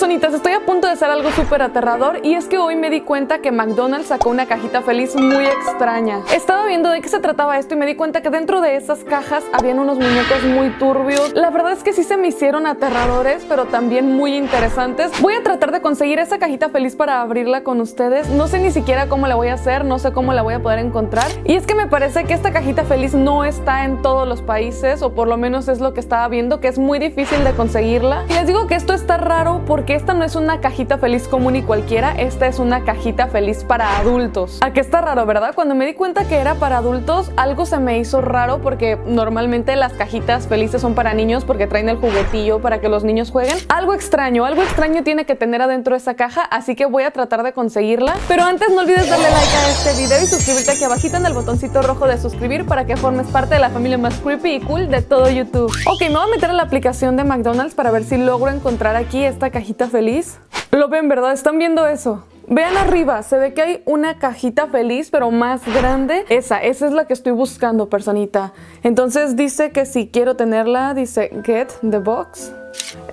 Personitas, estoy a punto de hacer algo súper aterrador y es que hoy me di cuenta que McDonald's sacó una cajita feliz muy extraña. Estaba viendo de qué se trataba esto y me di cuenta que dentro de esas cajas habían unos muñecos muy turbios. La verdad es que sí se me hicieron aterradores, pero también muy interesantes. Voy a tratar de conseguir esa cajita feliz para abrirla con ustedes. No sé ni siquiera cómo la voy a hacer, no sé cómo la voy a poder encontrar. Y es que me parece que esta cajita feliz no está en todos los países, o por lo menos es lo que estaba viendo, que es muy difícil de conseguirla. Y les digo que esto está raro porque porque esta no es una cajita feliz común y cualquiera, esta es una cajita feliz para adultos. ¿A qué está raro, verdad? Cuando me di cuenta que era para adultos, algo se me hizo raro porque normalmente las cajitas felices son para niños porque traen el juguetillo para que los niños jueguen. Algo extraño, algo extraño tiene que tener adentro esa caja, así que voy a tratar de conseguirla. Pero antes no olvides darle like a este video y suscribirte aquí abajito en el botoncito rojo de suscribir para que formes parte de la familia más creepy y cool de todo YouTube. Ok, me voy a meter en la aplicación de McDonald's para ver si logro encontrar aquí esta cajita feliz. Lo ven, ¿verdad? ¿Están viendo eso? Vean arriba, se ve que hay una cajita feliz, pero más grande. Esa, esa es la que estoy buscando, personita. Entonces dice que si quiero tenerla, dice get the box.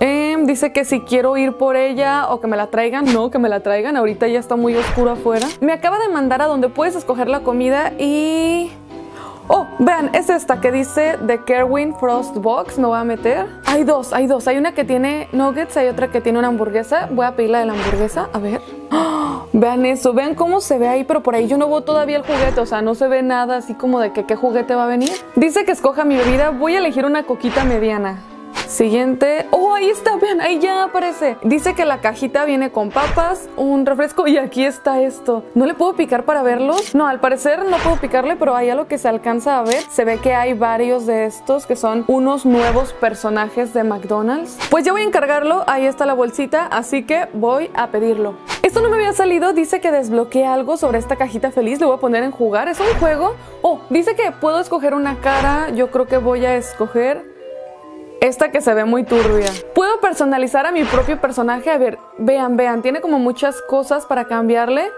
Em, dice que si quiero ir por ella o que me la traigan, no, que me la traigan. Ahorita ya está muy oscuro afuera. Me acaba de mandar a donde puedes escoger la comida y... Oh, vean, es esta que dice The Kerwin Frost Box. Me voy a meter. Hay dos, hay dos. Hay una que tiene nuggets, hay otra que tiene una hamburguesa. Voy a pedir la de la hamburguesa. A ver. Vean eso, vean cómo se ve ahí, pero por ahí yo no veo todavía el juguete, o sea, no se ve nada así como de que qué juguete va a venir. Dice que escoja mi bebida, voy a elegir una coquita mediana. Siguiente. Oh, ahí está, vean, ahí ya aparece. Dice que la cajita viene con papas, un refresco y aquí está esto. ¿No le puedo picar para verlos? No, al parecer no puedo picarle, pero ahí a lo que se alcanza a ver, se ve que hay varios de estos que son unos nuevos personajes de McDonald's. Pues ya voy a encargarlo, ahí está la bolsita, así que voy a pedirlo. Esto no me había salido, dice que desbloquea algo sobre esta cajita feliz, lo voy a poner en jugar, es un juego. Oh, dice que puedo escoger una cara, yo creo que voy a escoger esta que se ve muy turbia. Puedo personalizar a mi propio personaje. A ver, vean, vean. Tiene como muchas cosas para cambiarle.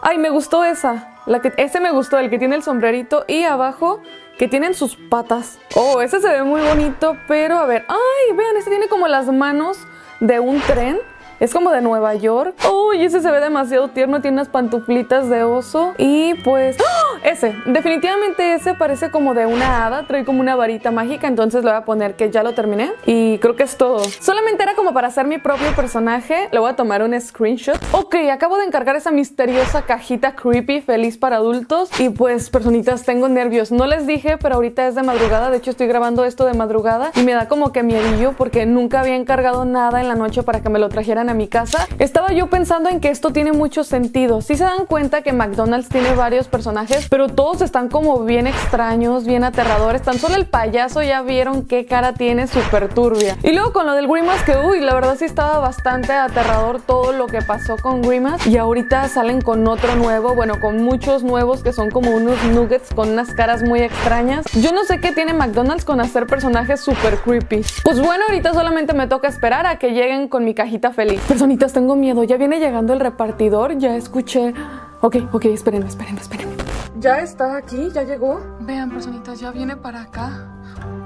Ay, me gustó esa. La que, ese me gustó, el que tiene el sombrerito y abajo que tienen sus patas. Oh, ese se ve muy bonito, pero a ver. Ay, vean, este tiene como las manos de un tren. Es como de Nueva York. Uy, ese se ve demasiado tierno. Tiene unas pantuflitas de oso. Y pues... ¡ah! Ese. Definitivamente ese parece como de una hada. Trae como una varita mágica. Entonces le voy a poner que ya lo terminé. Y creo que es todo. Solamente era como para hacer mi propio personaje. Le voy a tomar un screenshot. Ok, acabo de encargar esa misteriosa cajita creepy feliz para adultos. Y pues, personitas, tengo nervios. No les dije, pero ahorita es de madrugada. De hecho, estoy grabando esto de madrugada. Y me da como que miedillo porque nunca había encargado nada en la noche para que me lo trajeran mi casa, estaba yo pensando en que esto tiene mucho sentido. Si se dan cuenta que McDonald's tiene varios personajes, pero todos están como bien extraños, bien aterradores. Tan solo el payaso ya vieron qué cara tiene súper turbia. Y luego con lo del Grimace, que uy, la verdad sí estaba bastante aterrador todo lo que pasó con Grimace. Y ahorita salen con otro nuevo, bueno, con muchos nuevos que son como unos nuggets con unas caras muy extrañas. Yo no sé qué tiene McDonald's con hacer personajes súper creepy. Pues bueno, ahorita solamente me toca esperar a que lleguen con mi cajita feliz. Personitas, tengo miedo. Ya viene llegando el repartidor. Ya escuché. Ok, ok, espérenme, espérenme, espérenme. Ya está aquí, ya llegó. Vean, personitas, ya viene para acá.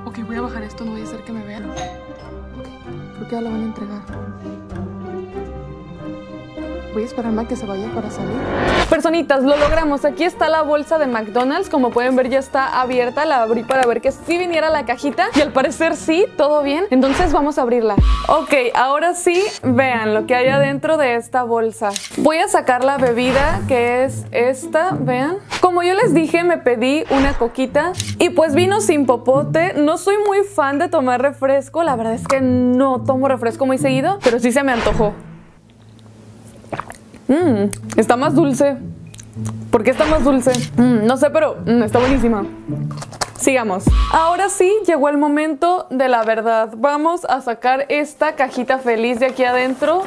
Ok, voy a bajar esto, no voy a hacer que me vean. Ok, creo que ya lo van a entregar. Voy a esperarme que se vaya para salir. Personitas, lo logramos. Aquí está la bolsa de McDonald's. Como pueden ver, ya está abierta. La abrí para ver que sí viniera la cajita. Y al parecer sí, todo bien. Entonces vamos a abrirla. Ok, ahora sí, vean lo que hay adentro de esta bolsa. Voy a sacar la bebida, que es esta, vean. Como yo les dije, me pedí una coquita y pues vino sin popote. No soy muy fan de tomar refresco. La verdad es que no tomo refresco muy seguido, pero sí se me antojó. Mmm, está más dulce. ¿Por qué está más dulce? Mm, no sé, pero mm, está buenísima. Sigamos. Ahora sí, llegó el momento de la verdad. Vamos a sacar esta cajita feliz de aquí adentro.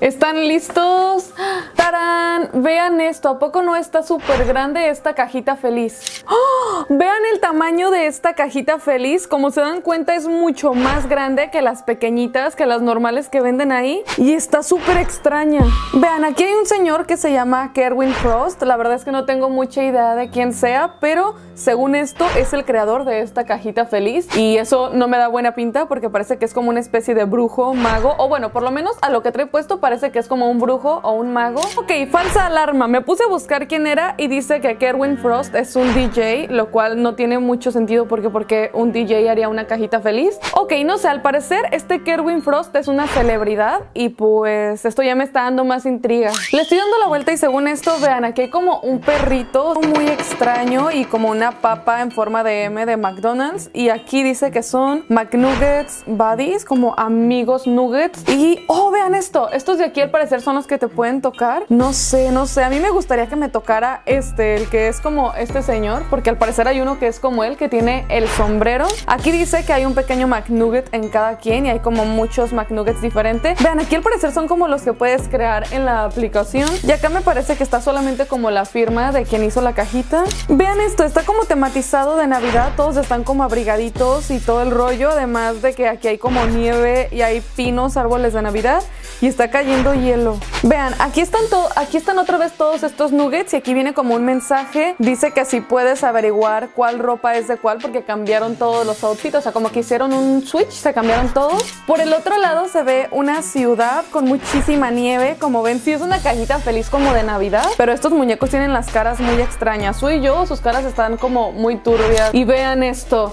¿Están listos? ¡Tarán! Vean esto, ¿a poco no está súper grande esta cajita feliz? ¡Oh! Vean el tamaño de esta cajita feliz, como se dan cuenta es mucho más grande que las pequeñitas, que las normales que venden ahí y está súper extraña. Vean, aquí hay un señor que se llama Kerwin Frost, la verdad es que no tengo mucha idea de quién sea, pero según esto es el creador de esta cajita feliz y eso no me da buena pinta porque parece que es como una especie de brujo, mago, o bueno, por lo menos a lo que trae puesto parece que es como un brujo o un mago. Ok, falsa alarma. Me puse a buscar quién era y dice que Kerwin Frost es un DJ, lo cual no tiene mucho sentido porque porque un DJ haría una cajita feliz. Ok, no sé, al parecer este Kerwin Frost es una celebridad y pues esto ya me está dando más intriga. Le estoy dando la vuelta y según esto, vean, aquí hay como un perrito muy extraño y como una papa en forma de M de McDonald's y aquí dice que son McNuggets Buddies, como amigos nuggets y, oh, vean esto, estos de aquí al parecer son los que te pueden tocar. No sé, no sé. A mí me gustaría que me tocara este, el que es como este señor, porque al parecer hay uno que es como él, que tiene el sombrero. Aquí dice que hay un pequeño McNugget en cada quien y hay como muchos McNuggets diferentes. Vean, aquí al parecer son como los que puedes crear en la aplicación. Y acá me parece que está solamente como la firma de quien hizo la cajita. Vean esto, está como tematizado de Navidad. Todos están como abrigaditos y todo el rollo. Además de que aquí hay como nieve y hay pinos, árboles de Navidad y está cayendo hielo. Vean, aquí están, aquí están otra vez todos estos nuggets y aquí viene como un mensaje. Dice que si puedes averiguar cuál ropa es de cuál porque cambiaron todos los outfits. O sea, como que hicieron un switch, se cambiaron todos. Por el otro lado se ve una ciudad con muchísima nieve. Como ven, sí es una cajita feliz como de Navidad. Pero estos muñecos tienen las caras muy extrañas. Su y yo, sus caras están como muy turbias. Y vean esto.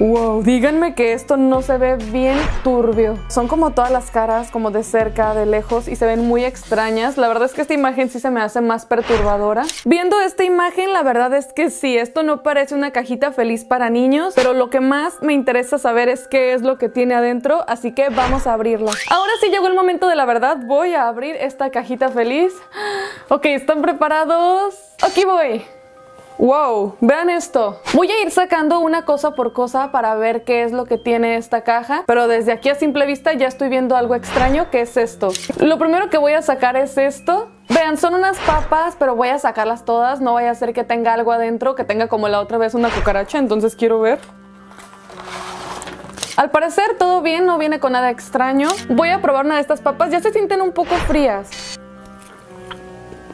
Wow, díganme que esto no se ve bien turbio. Son como todas las caras, como de cerca, de lejos, y se ven muy extrañas. La verdad es que esta imagen sí se me hace más perturbadora. Viendo esta imagen, la verdad es que sí, esto no parece una cajita feliz para niños, pero lo que más me interesa saber es qué es lo que tiene adentro, así que vamos a abrirla. Ahora sí llegó el momento de la verdad, voy a abrir esta cajita feliz. Ok, ¿están preparados? Aquí voy. Wow, vean esto. Voy a ir sacando una cosa por cosa para ver qué es lo que tiene esta caja, pero desde aquí a simple vista ya estoy viendo algo extraño que es esto. Lo primero que voy a sacar es esto. Vean, son unas papas, pero voy a sacarlas todas. No vaya a ser que tenga algo adentro, que tenga como la otra vez una cucaracha, entonces quiero ver. Al parecer todo bien, no viene con nada extraño. Voy a probar una de estas papas, ya se sienten un poco frías.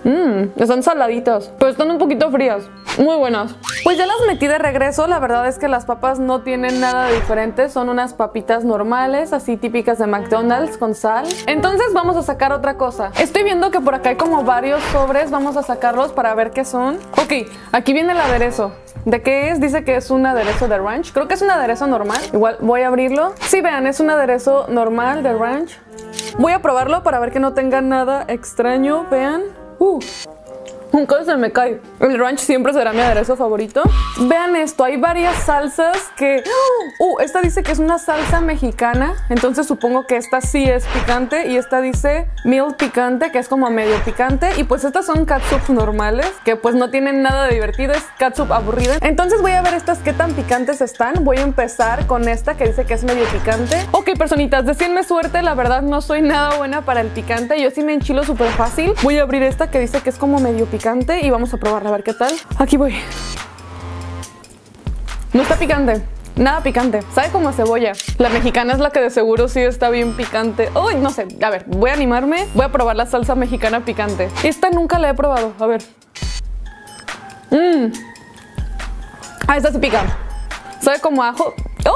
Mmm, están saladitas, pero están un poquito frías. Muy buenas. Pues ya las metí de regreso, la verdad es que las papas no tienen nada diferente, son unas papitas normales, así típicas de McDonald's con sal. Entonces vamos a sacar otra cosa. Estoy viendo que por acá hay como varios sobres, vamos a sacarlos para ver qué son. Ok, aquí viene el aderezo. ¿De qué es? Dice que es un aderezo de ranch. Creo que es un aderezo normal. Igual voy a abrirlo. Sí, vean, es un aderezo normal de ranch. Voy a probarlo para ver que no tenga nada extraño, vean. Uh, un cosa se me cae. El ranch siempre será mi aderezo favorito. Vean esto, hay varias salsas que... Uh, esta dice que es una salsa mexicana, entonces supongo que esta sí es picante y esta dice mild picante, que es como medio picante. Y pues estas son catsup normales, que pues no tienen nada de divertido, es catsup aburrida. Entonces voy a ver estas qué tan picantes están. Voy a empezar con esta que dice que es medio picante. Ok, personitas, decídenme suerte, la verdad no soy nada buena para el picante. Yo sí me enchilo súper fácil. Voy a abrir esta que dice que es como medio picante y vamos a probarla a ver qué tal. Aquí voy. No está picante. Nada picante, sabe como a cebolla. La mexicana es la que de seguro sí está bien picante. Uy, no sé, a ver, voy a animarme. Voy a probar la salsa mexicana picante. Esta nunca la he probado, a ver. Mmm. Ah, esta sí pica. Sabe como ajo.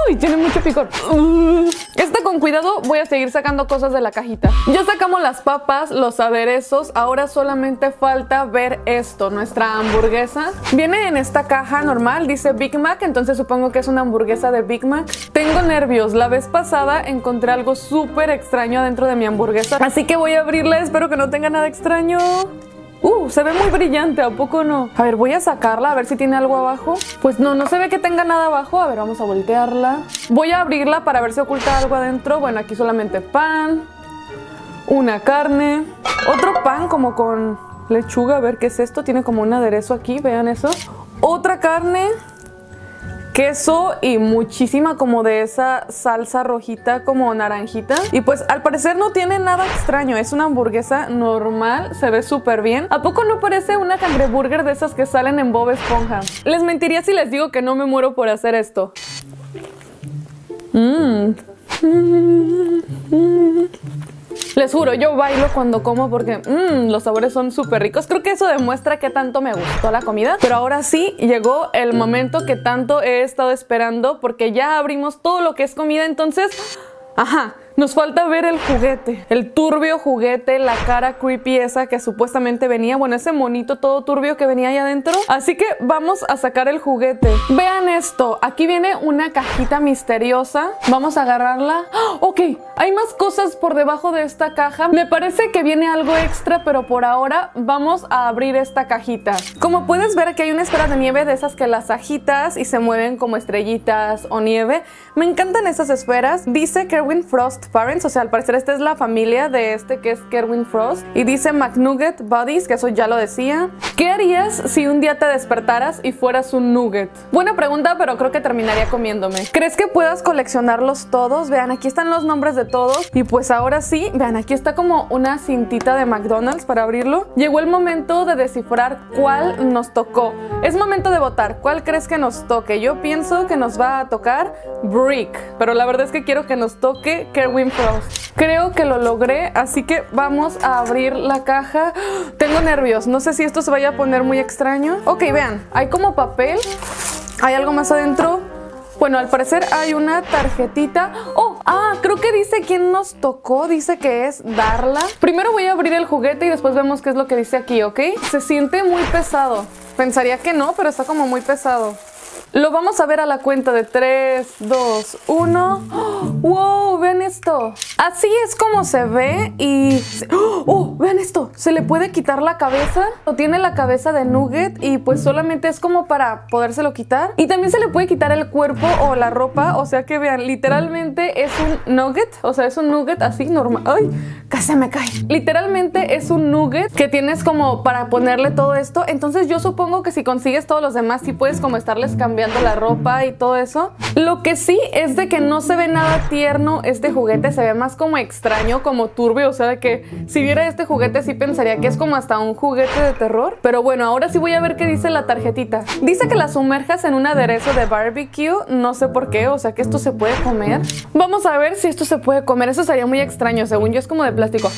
¡Uy! Tiene mucho picor. Uh. Esta con cuidado voy a seguir sacando cosas de la cajita. Ya sacamos las papas, los aderezos. Ahora solamente falta ver esto, nuestra hamburguesa. Viene en esta caja normal, dice Big Mac, entonces supongo que es una hamburguesa de Big Mac. Tengo nervios. La vez pasada encontré algo súper extraño dentro de mi hamburguesa. Así que voy a abrirla. Espero que no tenga nada extraño. Uh, se ve muy brillante, ¿a poco no? A ver, voy a sacarla, a ver si tiene algo abajo. Pues no, no se ve que tenga nada abajo. A ver, vamos a voltearla. Voy a abrirla para ver si oculta algo adentro. Bueno, aquí solamente pan, una carne, otro pan como con lechuga. A ver qué es esto. Tiene como un aderezo aquí, vean eso. Otra carne queso y muchísima como de esa salsa rojita como naranjita. Y pues al parecer no tiene nada extraño, es una hamburguesa normal, se ve súper bien. ¿A poco no parece una cangreburger de esas que salen en Bob Esponja? Les mentiría si les digo que no me muero por hacer esto. Mmm. Les juro, yo bailo cuando como porque mmm, los sabores son súper ricos. Creo que eso demuestra que tanto me gustó la comida. Pero ahora sí llegó el momento que tanto he estado esperando porque ya abrimos todo lo que es comida. Entonces, ajá, nos falta ver el juguete, el turbio juguete, la cara creepy esa que supuestamente venía, bueno, ese monito todo turbio que venía ahí adentro. Así que vamos a sacar el juguete. Vean esto, aquí viene una cajita misteriosa. Vamos a agarrarla. ¡Ah! Ok, hay más cosas por debajo de esta caja. Me parece que viene algo extra, pero por ahora vamos a abrir esta cajita. Como puedes ver, aquí hay una esfera de nieve de esas que las agitas y se mueven como estrellitas o nieve. Me encantan esas esferas. Dice Kerwin Frost Parents, o sea, al parecer esta es la familia de este que es Kerwin Frost. Y dice McNugget Buddies, que eso ya lo decía. ¿Qué harías si un día te despertaras y fueras un nugget? Buena pregunta, pero creo que terminaría comiéndome. ¿Crees que puedas coleccionarlos todos? Vean, aquí están los nombres de todos. Y pues ahora sí, vean, aquí está como una cintita de McDonald's para abrirlo. Llegó el momento de descifrar cuál nos tocó. Es momento de votar. ¿Cuál crees que nos toque? Yo pienso que nos va a tocar Brick, pero la verdad es que quiero que nos toque Kerwin Creo que lo logré, así que vamos a abrir la caja. Tengo nervios, no sé si esto se vaya a poner muy extraño. Ok, vean, hay como papel, hay algo más adentro. Bueno, al parecer hay una tarjetita. Oh, ah, creo que dice quién nos tocó. Dice que es Darla. Primero voy a abrir el juguete y después vemos qué es lo que dice aquí, ¿ok? Se siente muy pesado. Pensaría que no, pero está como muy pesado. Lo vamos a ver a la cuenta de 3, 2, 1. ¡Wow! Vean esto. Así es como se ve y... ¡Oh! Vean esto. Se le puede quitar la cabeza. O tiene la cabeza de nugget y pues solamente es como para podérselo quitar. Y también se le puede quitar el cuerpo o la ropa. O sea que vean, literalmente es un nugget. O sea, es un nugget así normal. ¡Ay! Casi me cae. Literalmente es un nugget que tienes como para ponerle todo esto. Entonces yo supongo que si consigues todos los demás, sí puedes como estarles cambiando la ropa y todo eso. Lo que sí es de que no se ve nada tierno este juguete, se ve más como extraño, como turbio, o sea, que si viera este juguete sí pensaría que es como hasta un juguete de terror. Pero bueno, ahora sí voy a ver qué dice la tarjetita. Dice que la sumerjas en un aderezo de barbecue, no sé por qué, o sea que esto se puede comer. Vamos a ver si esto se puede comer, eso sería muy extraño, según yo es como de plástico.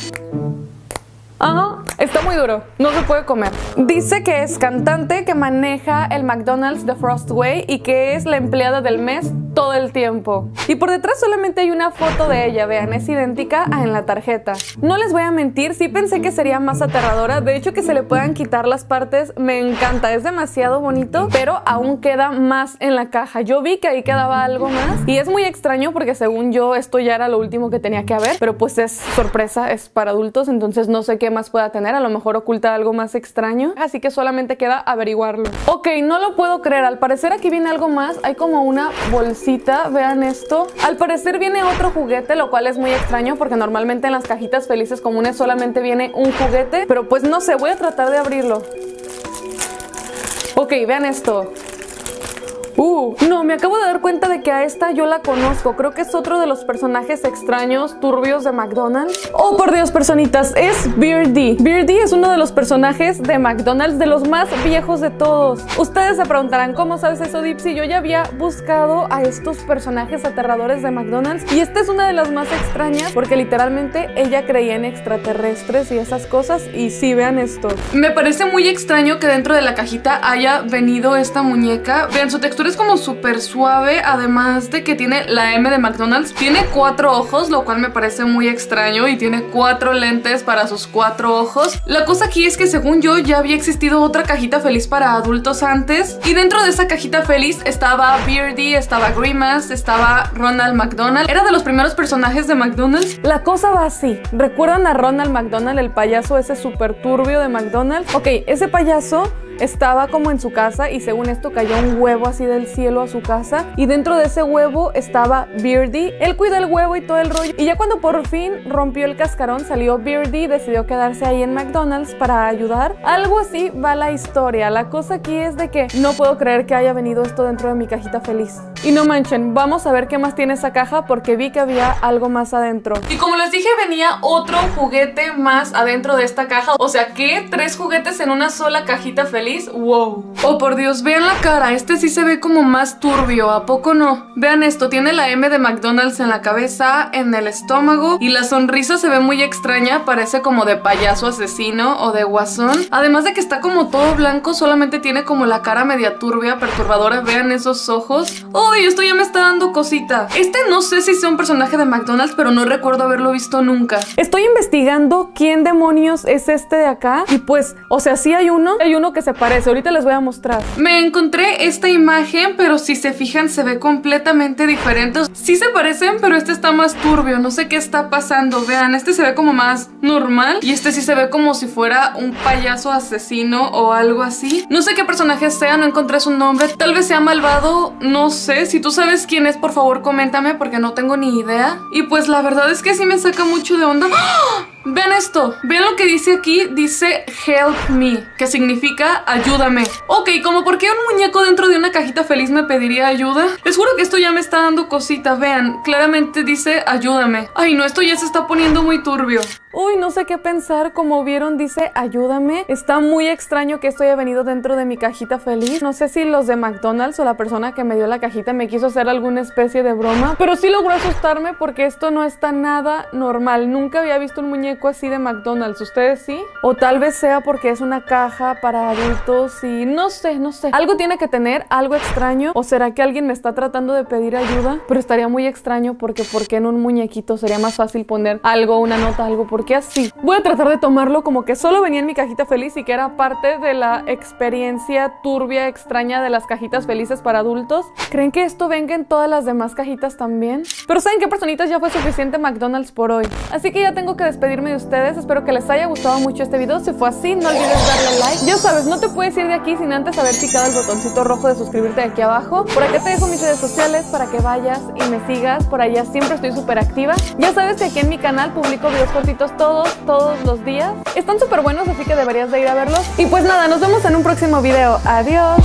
Ajá, está muy duro, no se puede comer. Dice que es cantante que maneja el McDonald's de Frostway y que es la empleada del mes todo el tiempo. Y por detrás solamente hay una foto de ella, vean, es idéntica a en la tarjeta. No les voy a mentir, sí pensé que sería más aterradora, de hecho que se le puedan quitar las partes me encanta, es demasiado bonito, pero aún queda más en la caja. Yo vi que ahí quedaba algo más y es muy extraño porque según yo esto ya era lo último que tenía que haber, pero pues es sorpresa, es para adultos, entonces no sé qué más pueda tener, a lo mejor oculta algo más extraño, así que solamente queda averiguarlo. Ok, no lo puedo creer, al parecer aquí viene algo más, hay como una vean esto. Al parecer viene otro juguete, lo cual es muy extraño porque normalmente en las cajitas felices comunes solamente viene un juguete, pero pues no sé, voy a tratar de abrirlo. Ok, vean esto. Uh, no, me acabo de dar cuenta de que a esta yo la conozco. Creo que es otro de los personajes extraños, turbios de McDonald's. Oh, por Dios, personitas, es Beardy. Beardy es uno de los personajes de McDonald's, de los más viejos de todos. Ustedes se preguntarán, ¿cómo sabes eso, Dipsy? Yo ya había buscado a estos personajes aterradores de McDonald's y esta es una de las más extrañas porque literalmente ella creía en extraterrestres y esas cosas. Y sí, vean esto. Me parece muy extraño que dentro de la cajita haya venido esta muñeca. Vean su textura es como súper suave, además de que tiene la M de McDonald's. Tiene cuatro ojos, lo cual me parece muy extraño y tiene cuatro lentes para sus cuatro ojos. La cosa aquí es que según yo ya había existido otra cajita feliz para adultos antes y dentro de esa cajita feliz estaba Beardy, estaba Grimace, estaba Ronald McDonald. Era de los primeros personajes de McDonald's. La cosa va así. ¿Recuerdan a Ronald McDonald, el payaso ese súper turbio de McDonald's? Ok, ese payaso estaba como en su casa y según esto cayó un huevo así de del cielo a su casa y dentro de ese huevo estaba Beardy. Él cuida el huevo y todo el rollo y ya cuando por fin rompió el cascarón salió Beardy y decidió quedarse ahí en McDonald's para ayudar. Algo así va la historia. La cosa aquí es de que no puedo creer que haya venido esto dentro de mi cajita feliz. Y no manchen, vamos a ver qué más tiene esa caja porque vi que había algo más adentro. Y como les dije, venía otro juguete más adentro de esta caja. O sea, ¿qué? ¿Tres juguetes en una sola cajita feliz? ¡Wow! Oh, por Dios, vean la cara. Este sí se ve como más turbio, ¿a poco no? Vean esto, tiene la M de McDonald's en la cabeza, en el estómago y la sonrisa se ve muy extraña, parece como de payaso asesino o de guasón. Además de que está como todo blanco, solamente tiene como la cara media turbia, perturbadora. Vean esos ojos. ¡Uy! esto ya me está dando cosita. Este no sé si sea un personaje de McDonald's, pero no recuerdo haberlo visto nunca. Estoy investigando quién demonios es este de acá. Y pues, o sea, sí hay uno. Hay uno que se parece. Ahorita les voy a mostrar. Me encontré esta imagen, pero si se fijan se ve completamente diferente. Sí se parecen, pero este está más turbio. No sé qué está pasando. Vean, este se ve como más normal. Y este sí se ve como si fuera un payaso asesino o algo así. No sé qué personaje sea, no encontré su nombre. Tal vez sea malvado, no sé. Si tú sabes quién es, por favor coméntame porque no tengo ni idea. Y pues la verdad es que sí me saca mucho de onda. ¡Ah! Vean esto, vean lo que dice aquí, dice help me, que significa ayúdame. Ok, como porque un muñeco dentro de una cajita feliz me pediría ayuda. Les juro que esto ya me está dando cositas, vean, claramente dice ayúdame. Ay no, esto ya se está poniendo muy turbio. Uy, no sé qué pensar, como vieron dice ayúdame. Está muy extraño que esto haya venido dentro de mi cajita feliz. No sé si los de McDonald's o la persona que me dio la cajita me quiso hacer alguna especie de broma, pero sí logró asustarme porque esto no está nada normal. Nunca había visto un muñeco así de McDonald's, ¿ustedes sí? O tal vez sea porque es una caja para adultos y no sé, no sé. Algo tiene que tener, algo extraño. ¿O será que alguien me está tratando de pedir ayuda? Pero estaría muy extraño porque porque en un muñequito sería más fácil poner algo, una nota, algo porque así. Voy a tratar de tomarlo como que solo venía en mi cajita feliz y que era parte de la experiencia turbia, extraña de las cajitas felices para adultos. ¿Creen que esto venga en todas las demás cajitas también? Pero ¿saben qué personitas ya fue suficiente McDonald's por hoy? Así que ya tengo que despedirme de ustedes. Espero que les haya gustado mucho este video. Si fue así, no olvides darle like. Ya sabes, no te puedes ir de aquí sin antes haber picado el botoncito rojo de suscribirte aquí abajo. Por acá te dejo mis redes sociales para que vayas y me sigas. Por allá siempre estoy súper activa. Ya sabes que aquí en mi canal publico videos cortitos todos, todos los días. Están súper buenos, así que deberías de ir a verlos. Y pues nada, nos vemos en un próximo video. Adiós.